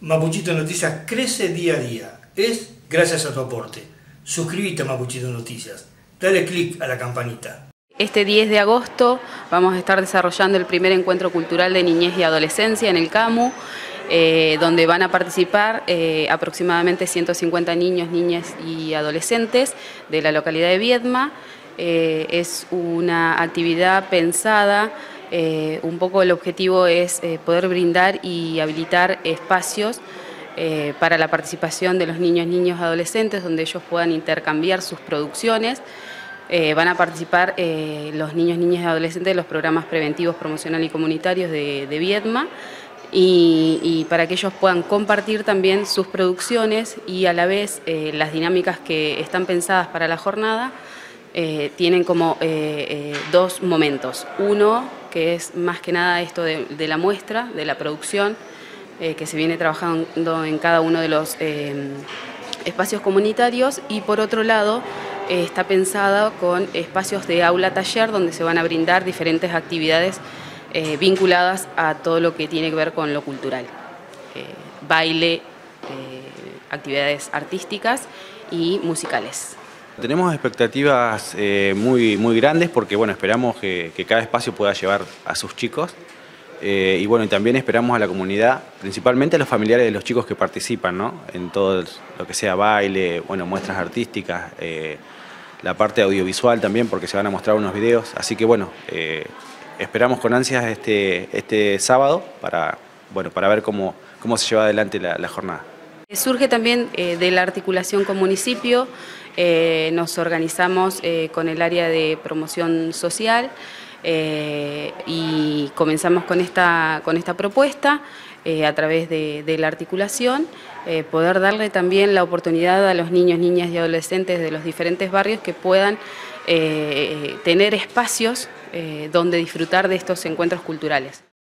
Mapuchito Noticias crece día a día. Es gracias a tu aporte. Suscríbete a Mapuchito Noticias. Dale click a la campanita. Este 10 de agosto vamos a estar desarrollando el primer encuentro cultural de niñez y adolescencia en el CAMU, eh, donde van a participar eh, aproximadamente 150 niños, niñas y adolescentes de la localidad de Viedma. Eh, es una actividad pensada eh, un poco el objetivo es eh, poder brindar y habilitar espacios eh, para la participación de los niños, niños, adolescentes, donde ellos puedan intercambiar sus producciones. van a participar los niños, niñas y adolescentes de los programas preventivos, promocional y comunitarios de, Viedma y, para que ellos puedan compartir también sus producciones y a la vez las dinámicas que están pensadas para la jornada tienen como dos momentos. Uno, que es más que nada esto de, la muestra, de la producción, eh, que se viene trabajando en cada uno de los eh, espacios comunitarios y por otro lado eh, está pensada con espacios de aula-taller donde se van a brindar diferentes actividades vinculadas a todo lo que tiene que ver con lo cultural, baile, actividades artísticas y musicales. Tenemos expectativas eh, muy, muy grandes porque bueno, esperamos que, cada espacio pueda llevar a sus chicos eh, y bueno, también esperamos a la comunidad, principalmente a los familiares de los chicos que participan ¿no? en todo lo que sea baile, bueno, muestras artísticas, eh, la parte audiovisual también porque se van a mostrar unos videos, así que bueno, esperamos con ansias este, este sábado para, bueno, para ver cómo, cómo se lleva adelante la jornada. Surge también eh, de la articulación con municipio, eh, nos organizamos eh, con el área de promoción social y comenzamos con esta, con esta propuesta a través de, de, la articulación, poder darle también la oportunidad a los niños, niñas y adolescentes de los diferentes barrios que puedan tener espacios donde disfrutar de estos encuentros culturales.